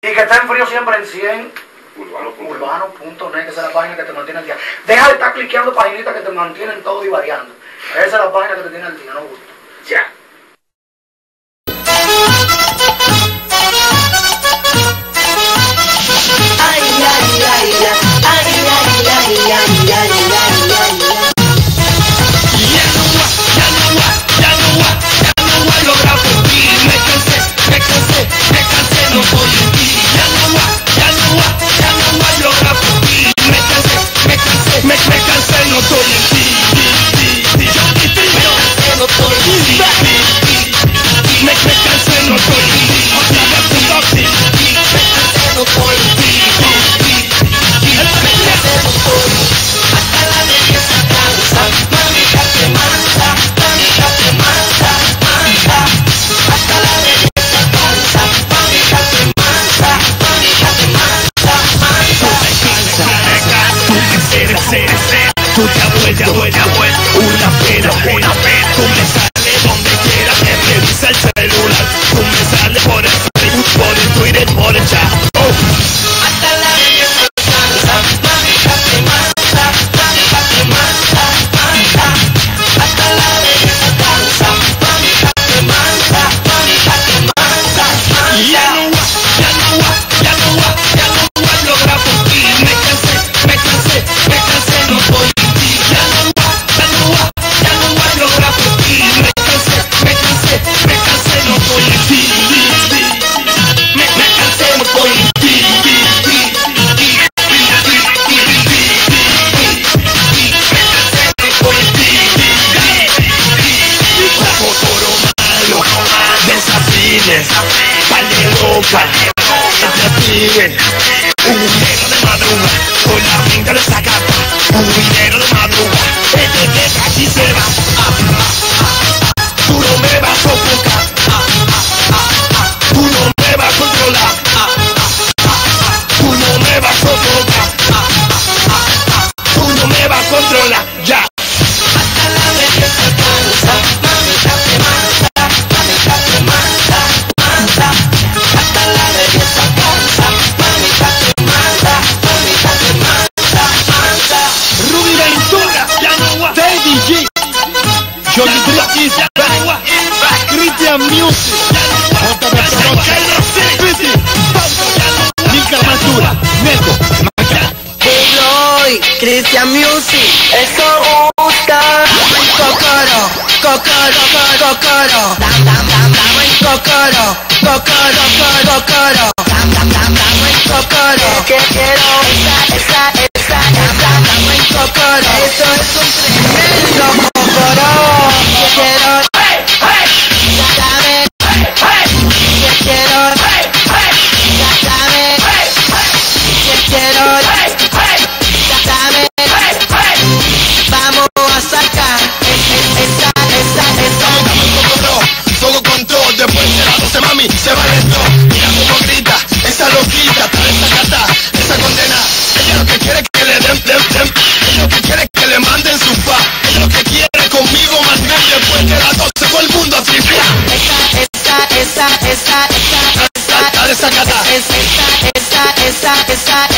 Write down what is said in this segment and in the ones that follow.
Y que estén frío siempre en 100 urbano.net, urbano que esa es la página que te mantiene al día. Deja de estar cliqueando paginitas que te mantienen todo y variando. Esa es la página que te tiene al día, no gusta. Ya. ser, ser, ser. Tú abuela, abuela, abuela. Una pena, una pena. Tú me sales donde quieras, revisa el celular. vives, pal de loca, pibes, un dinero de madruga, con la brinca de esta capa, un dinero de madruga, este que casi se va, Indian Music. Junto a nuestro Matura. Neto. Christian Music. Eso gusta. Cocoro. Cocoro. Cocoro. Dam, dam. Cocoro. Cocoro. Cocoro. Cocoro. Que quiero esa, esa. Esta casa. esta esta esta. esa, esa.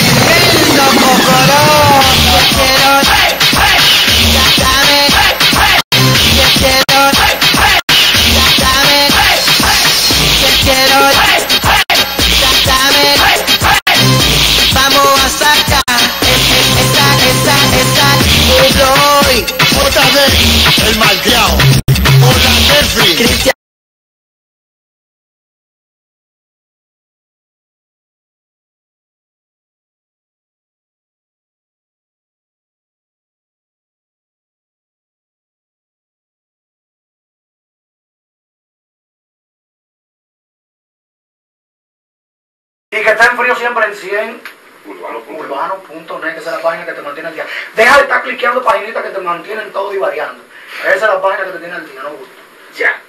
Y que está en frío siempre en 100 Urbano.net. urbano.net, que esa es la página que te mantiene al día. Deja de estar cliqueando paginitas que te mantienen todo y variando. Esa es la página que te tiene al día, no gusta. Ya.